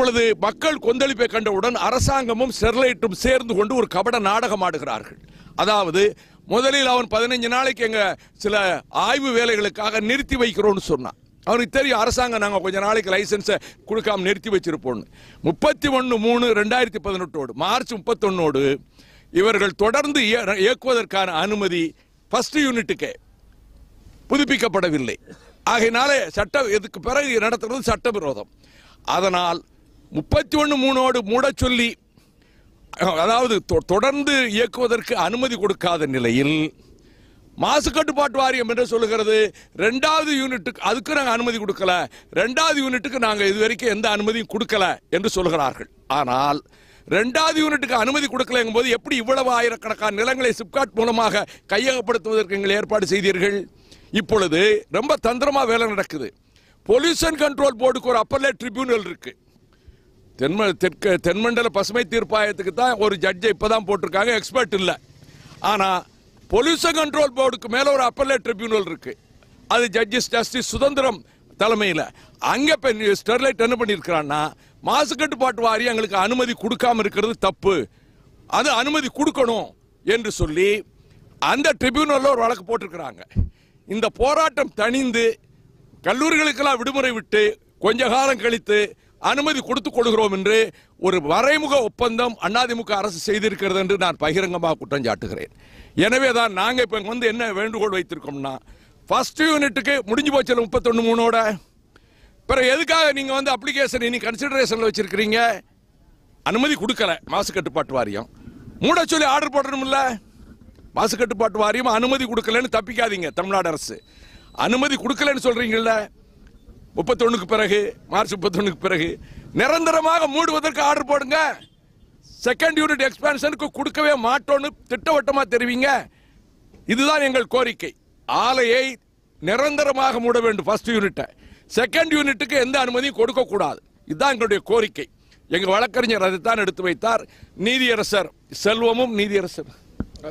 இப்பொழுது மக்கள் கொந்தளிப்பை கண்டவுடன் அரசாங்கமும் ஸ்டெர்லைட்டும் சேர்ந்து கொண்டு ஒரு கபட நாடகம் ஆடுகிறார்கள். அதாவது முதலில் அவன் பதினைஞ்சு நாளைக்கு எங்க சில ஆய்வு வேலைகளுக்காக நிறுத்தி வைக்கிறோம்னு சொன்னான். அவனுக்கு தெரியும் அரசாங்கம் நாங்கள் கொஞ்சம் நாளைக்கு லைசன்ஸை கொடுக்காம நிறுத்தி வச்சிருப்போம்னு. முப்பத்தி ஒன்று மூணு ரெண்டாயிரத்தி பதினெட்டோடு மார்ச் முப்பத்தொன்னோடு இவர்கள் தொடர்ந்து இய- இயக்குவதற்கான அனுமதி ஃபர்ஸ்ட் யூனிட்டுக்கே புதுப்பிக்கப்படவில்லை. ஆகையினாலே சட்ட இதுக்கு பிறகு நடத்துறது சட்டவிரோதம். அதனால் முப்பத்தி ஒன்று மூணோடு மூடச் சொல்லி அதாவது தொ- தொடர்ந்து இயக்குவதற்கு அனுமதி கொடுக்காத நிலையில் மாசு கட்டுப்பாட்டு வாரியம் என்று சொல்லுகிறது ரெண்டாவது யூனிட்டுக்கு அதுக்கு நாங்கள் அனுமதி கொடுக்கல ரெண்டாவது யூனிட்டுக்கு நாங்கள் இதுவரைக்கும் எந்த அனுமதியும் கொடுக்கல என்று சொல்கிறார்கள். ஆனால் ரெண்டாவது யூனிட்டுக்கு அனுமதி கொடுக்கலங்கும் போது எப்படி இவ்வளவு ஆயிரக்கணக்கான நிலங்களை சிப்காட் மூலமாக கையகப்படுத்துவதற்கு நீங்கள் ஏற்பாடு செய்தீர்கள்? இப்பொழுது ரொம்ப தந்திரமாக வேலை நடக்குது. பொல்யூஷன் கண்ட்ரோல் போர்டுக்கு ஒரு அப்பர்லேட் ட்ரிபியூனல் இருக்குது தென்ம தெற்கு தென்மண்டல பசுமை தீர்ப்பாயத்துக்கு தான் ஒரு ஜட்ஜை இப்பதான் போட்டிருக்காங்க. எக்ஸ்பர்ட் இல்லை. ஆனா பொல்யூஷன் கண்ட்ரோல் போர்டுக்கு மேல ஒரு அப்பர்லேட் ட்ரிபியூனல் இருக்கு. அது ஜட்ஜஸ் ஜஸ்டிஸ் சுதந்திரம் தலைமையில். அங்கே இப்போ ஸ்டெர்லைட் என்ன பண்ணியிருக்கிறான்னா மாசு கட்டுப்பாட்டு வாரியம் எங்களுக்கு அனுமதி கொடுக்காம இருக்கிறது தப்பு. அது அனுமதி கொடுக்கணும் என்று சொல்லி அந்த ட்ரிபியூனலில் ஒரு வழக்கு போட்டிருக்கிறாங்க. இந்த போராட்டம் தணிந்து கல்லூரிகளுக்கெல்லாம் விடுமுறை விட்டு கொஞ்ச காலம் கழித்து அனுமதி கொடுத்துக் கொள்கிறோம் என்று ஒரு மறைமுக ஒப்பந்தம் அதிமுக அரசு செய்திருக்கிறது என்று நான் பகிரங்கமாக குற்றம் சாட்டுகிறேன். எனவே தான் நாங்கள் இப்போ வந்து என்ன வேண்டுகோள் வைத்திருக்கோம்னா ஃபர்ஸ்ட் யூனிட்டுக்கு முடிஞ்சு போச்சு முப்பத்தொன்று மூணோட? பிறகு எதுக்காக நீங்கள் வந்து அப்ளிகேஷன் இனி கன்சிடரேஷனில் வச்சுருக்கிறீங்க? அனுமதி கொடுக்கல மாசு கட்டுப்பாட்டு வாரியம். மூட சொல்லி ஆர்டர் போடணும்ல? மாசு கட்டுப்பாட்டு வாரியம் அனுமதி கொடுக்கலன்னு தப்பிக்காதீங்க தமிழ்நாடு அரசு. அனுமதி கொடுக்கலன்னு சொல்றீங்கல்ல முப்பத்தொன்னுக்கு பிறகு மார்ச் முப்பத்தொன்னுக்கு பிறகு நிரந்தரமாக மூடுவதற்கு ஆர்டர் போடுங்க. செகண்ட் யூனிட் எக்ஸ்பான்ஷனுக்கு கொடுக்கவே மாட்டோம்னு திட்டவட்டமா தெரிவிங்க. இதுதான் எங்கள் கோரிக்கை. ஆலையை நிரந்தரமாக மூட வேண்டும் ஃபர்ஸ்ட் யூனிட்டை செகண்ட் யூனிட்டுக்கு எந்த அனுமதியும் கொடுக்க கூடாது. இதுதான் எங்களுடைய கோரிக்கை. எங்க வழக்கறிஞர் அதைத்தான் எடுத்து வைத்தார். நீதியரசர் செல்வமும் நீதியரசர்.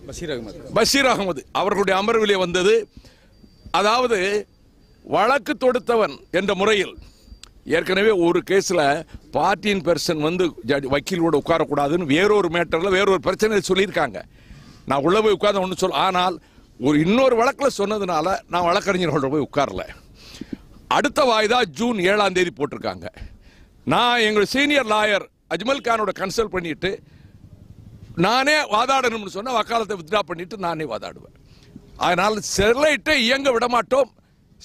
பஷீர் அகமது. பஷீர் அகமது அவர்களுடைய அமர்விலே வந்தது. அதாவது வழக்கு தொடுத்தவன் என்ற முறையில் ஏற்கனவே ஒரு கேஸில் பார்ட்டியின் பெர்சன் வந்து வக்கீலோட உட்காரக்கூடாதுன்னு வேறொரு மேட்டரில் வேறொரு பிரச்சனையை சொல்லியிருக்காங்க. நான் உள்ளே போய் உட்கார்ந்து ஒன்று சொல் ஆனால் ஒரு இன்னொரு வழக்கில் சொன்னதுனால நான் வழக்கறிஞர்களோட போய் உட்காரல. அடுத்த வாய்தா ஜூன் ஏழாம் தேதி போட்டிருக்காங்க. நான் எங்கள் சீனியர் லாயர் அஜ்மல் கானோட கன்சல்ட் பண்ணிட்டு நானே வாதாடணும்னு சொன்னால் வக்காலத்தை வித்ட்ரா பண்ணிட்டு நானே வாதாடுவேன். அதனால் செர்லைட்டை இயங்க விட மாட்டோம்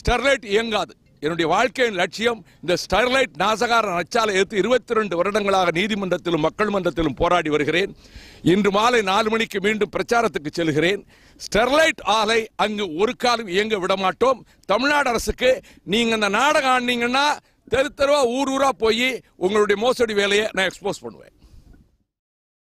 ஸ்டெர்லைட் இயங்காது. என்னுடைய வாழ்க்கையின் லட்சியம் இந்த ஸ்டெர்லைட் நாசகார நச்சாலை எடுத்து இருபத்தி ரெண்டு வருடங்களாக நீதிமன்றத்திலும் மக்கள் மன்றத்திலும் போராடி வருகிறேன். இன்று மாலை நாலு மணிக்கு மீண்டும் பிரச்சாரத்துக்கு செல்கிறேன். ஸ்டெர்லைட் ஆலை அங்கு ஒரு காலம் இயங்க விடமாட்டோம். தமிழ்நாடு அரசுக்கு நீங்க இந்த நாடகம் ஆனீங்கன்னா தெரு தெருவா ஊர் ஊரா போய் உங்களுடைய மோசடி வேலையை நான் எக்ஸ்போஸ் பண்ணுவேன்.